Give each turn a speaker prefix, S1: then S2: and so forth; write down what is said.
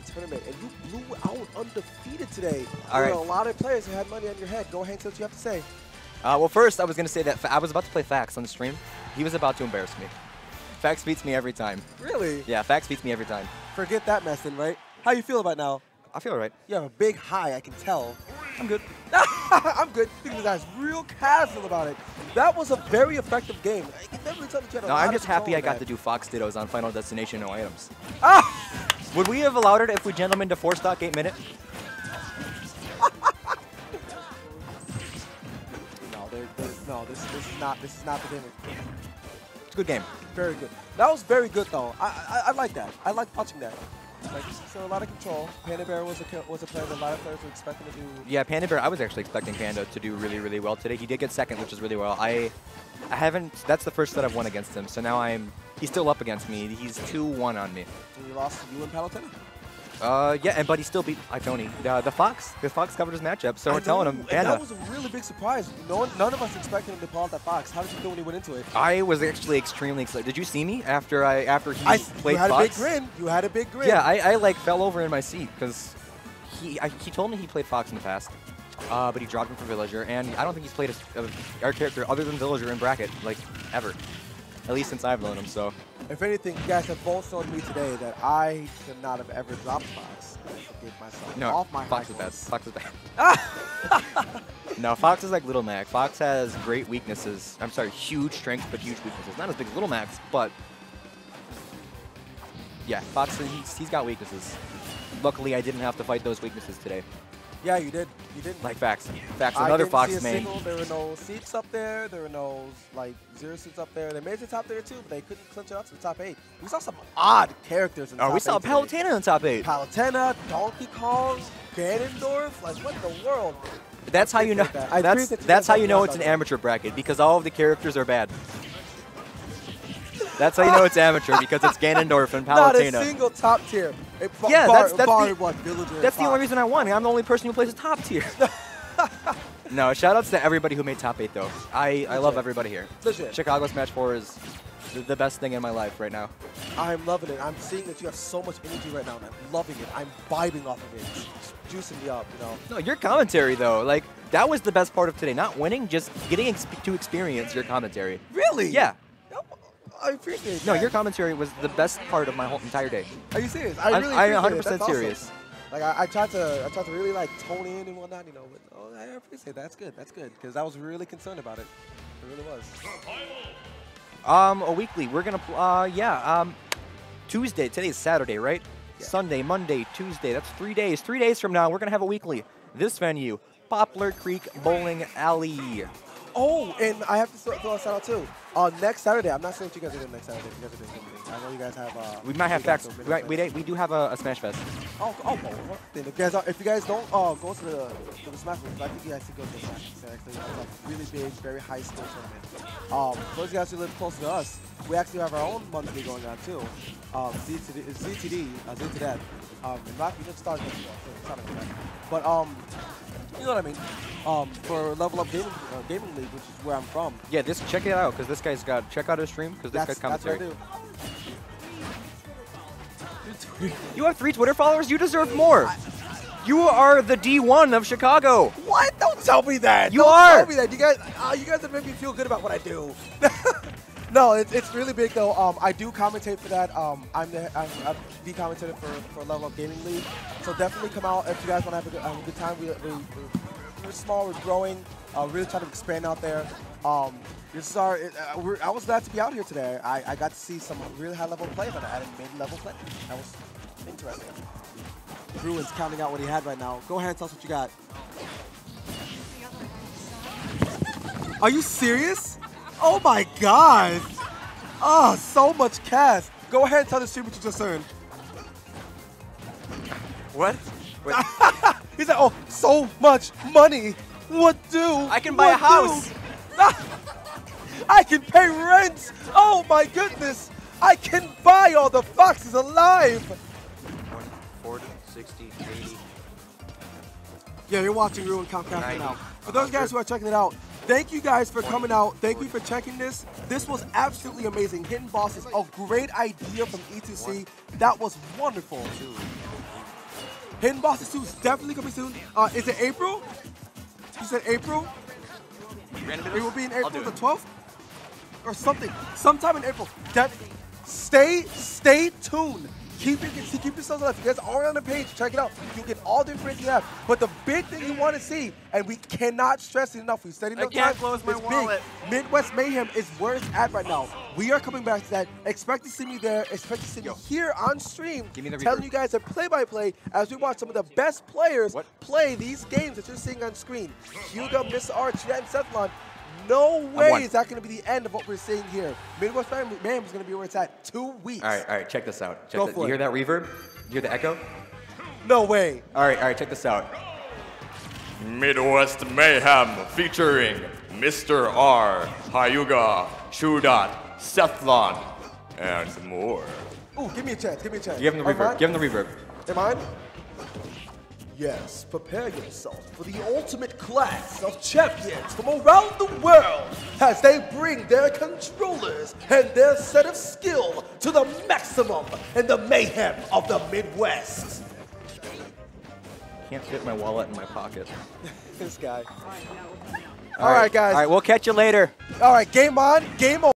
S1: the tournament, and you blew out undefeated today.
S2: All right.
S1: a lot of players who had money on your head. Go ahead and say what you have to say.
S2: Uh, well, first, I was going to say that I was about to play Fax on the stream. He was about to embarrass me. Fax beats me every time.
S1: Really?
S2: Yeah, Fax beats me every time.
S1: Forget that mess then, right? How you feel about now?
S2: I feel all right.
S1: You have a big high, I can tell. I'm good. I'm good. Because I was real casual about it. That was a very effective game. I can definitely tell that you had a
S2: No, I'm just happy I got
S1: of
S2: to do Fox Dittos on Final Destination No Items. Would we have allowed it if we gentlemen to four stock 8 minute?
S1: No, there, there, no, this, this is not, this is not the gimmick.
S2: It's a good game.
S1: Very good. That was very good though. I, I, I like that. I like watching that. Like, so a lot of control. Panda Bear was a was a player that a lot of players were expecting to do.
S2: Yeah, Panda Bear, I was actually expecting Panda to do really, really well today. He did get second, which is really well. I I haven't, that's the first that I've won against him, so now I'm, he's still up against me. He's 2-1 on me.
S1: And you lost to you and Palutena.
S2: Uh, yeah, and but he still beat Iphony. The, the Fox, the Fox covered his matchup, so
S1: I
S2: we're telling him,
S1: and. That was a really big surprise. No one, none of us expected him to pull out that Fox. How did you feel when he went into it?
S2: I was actually extremely excited. Did you see me after I after he
S1: I,
S2: played
S1: you had
S2: Fox?
S1: a big grin. You had a big grin.
S2: Yeah, I, I like fell over in my seat because he I, he told me he played Fox in the past, uh, but he dropped him for Villager, and I don't think he's played a, a, our character other than Villager in bracket like ever, at least since I've known him. So
S1: If anything, you guys have both shown me today that I could not have ever dropped Fox. Myself.
S2: no,
S1: Off my
S2: Fox is bad. Fox is bad. no, Fox is like Little Mac. Fox has great weaknesses. I'm sorry, huge strengths but huge weaknesses. Not as big as Little Mac's, but yeah, Fox he's, he's got weaknesses. Luckily, I didn't have to fight those weaknesses today.
S1: Yeah, you did. You didn't.
S2: Like Fax. Fax,
S1: I
S2: another
S1: didn't
S2: Fox main.
S1: There were no seats up there. There were no like zero seats up there. They made it to the top there too, but they couldn't clinch it up to the top eight. We saw some odd characters in the
S2: Oh,
S1: top
S2: we saw. Palutena in the top eight.
S1: Palutena, Donkey Kong, Ganondorf. Like what in the world?
S2: That's how you know.
S1: that.
S2: That's that's how you know it's an amateur bracket because all of the characters are bad. That's how you know it's amateur because it's Ganondorf and
S1: Not a single top tier.
S2: Yeah, that's- that's
S1: bar,
S2: the- That's the only reason I won. I'm the only person who plays a top tier. no, shout outs to everybody who made top eight though. I, I love everybody here.
S1: Legit.
S2: Chicago's Smash 4 is the- the best thing in my life right now.
S1: I'm loving it. I'm seeing that you have so much energy right now, and I'm loving it. I'm vibing off of it. It's juicing me up, you know.
S2: No, your commentary though, like that was the best part of today. Not winning, just getting exp- to experience your commentary.
S1: Really?
S2: Yeah.
S1: I appreciate it.
S2: No,
S1: that.
S2: your commentary was the best part of my whole entire day.
S1: Are you serious? I
S2: I'm-
S1: really
S2: I'm
S1: appreciate it.
S2: 100%
S1: That's awesome.
S2: serious.
S1: Like I, I tried to, I tried to really like tone in and whatnot, you know. But oh, I appreciate that. That's good. That's good because I was really concerned about it. It really was.
S2: Um, a weekly. We're gonna, uh, yeah. Um, Tuesday. Today is Saturday, right?
S1: Yeah.
S2: Sunday, Monday, Tuesday. That's three days. Three days from now, we're gonna have a weekly. This venue, Poplar Creek Bowling Alley.
S1: Oh, and I have to throw throw a shout out too. Uh, next Saturday, I'm not saying what you guys are doing next Saturday. If you guys are doing something. I know you guys have. Uh,
S2: We might have facts. Right, we, we do have a, a Smash Fest.
S1: Oh, oh, well, well, then if you guys, are, if you guys don't uh, go to the to the Smash Fest, I think you guys should go to the Smash. Actually, it's a really big, very high school tournament. Um, for those guys who live close to us, we actually have our own monthly going on too. Um, ZTD, ZTD, uh, Z to that. Um, Rocky just started this year, so it's not like that. But um, you know what I mean. Um, for Level Up Gaming uh, Gaming League, which is where I'm from.
S2: Yeah, this check it out because this guy's got check out his stream because this
S1: That's,
S2: guy's
S1: that's what I
S2: commentary.
S1: do.
S2: You have three Twitter followers. You deserve more. You are the D1 of Chicago.
S1: What? Don't tell me that.
S2: You
S1: Don't
S2: are.
S1: Tell me that. You guys, uh, you guys have made me feel good about what I do. no, it's, it's really big though. Um, I do commentate for that. Um, I'm the I'm, I'm the commentator for for Level Up Gaming League. So definitely come out if you guys want to have a good, a good time. We, we, we're, small. We're growing. Uh, really trying to expand out there. Um, this is our. it- Uh, I was glad to be out here today. I, I got to see some really high level play, but I didn't mid level play. That was interesting. Ruin's counting out what he had right now. Go ahead and tell us what you got. Are you serious? Oh my god! Oh, so much cash. Go ahead and tell the stream what you just earned.
S2: What? Wait,
S1: He's like, oh, so much money. What do?
S2: I can buy a house.
S1: I can pay rent. Oh my goodness. I can buy all the foxes alive.
S2: 40, 60, 80.
S1: Yeah, you're watching Ruin right now. For those guys who are checking it out, thank you guys for coming out. Thank you for checking this. This was absolutely amazing. Hidden Bosses, a great idea from E2C. That was wonderful. Hidden Bosses 2 is definitely coming soon. Uh, is it April? You said April? It will be in April the 12th? Or something. Sometime in April. Def stay, stay tuned. Keep, it, keep yourselves alive. You guys are on the page, check it out. You'll get all the information you have. But the big thing you want to see, and we cannot stress it enough, we said it
S3: I
S1: enough
S3: can't
S1: times,
S3: close my
S1: it's
S3: wallet.
S1: Big. Midwest Mayhem is where it's at right now. We are coming back to that. Expect to see me there. Expect to see
S2: Yo.
S1: me here on stream.
S2: Give me the
S1: telling
S2: reverb.
S1: you guys a play-by-play as we watch some of the best players
S2: What?
S1: play these games that you're seeing on screen. Hyuga, Mr. R, Chad, and Sethlon. No way is that going to be the end of what we're seeing here. Midwest Mayhem Mayhem is going to be where it's at. Two weeks.
S2: All right, all right, check this out. Check
S1: Go
S2: that-
S1: for
S2: you
S1: it.
S2: hear that reverb? You hear the echo?
S1: No way.
S2: All right, all right, check this out.
S3: Midwest Mayhem featuring Mr. R, Hyuga, Shudat, Sethlon, and more.
S1: Ooh, give me a chance. Give me a chance.
S2: Give him the reverb. Give him the reverb.
S1: Am I? Yes, prepare yourself for the ultimate class of champions from around the world as they bring their controllers and their set of skill to the maximum in the mayhem of the Midwest.
S2: Can't fit my wallet in my pocket.
S1: This guy. All right, guys.
S2: All right, we'll catch you later.
S1: All right, game on, game on.